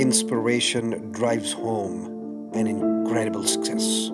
inspiration drives home an incredible success.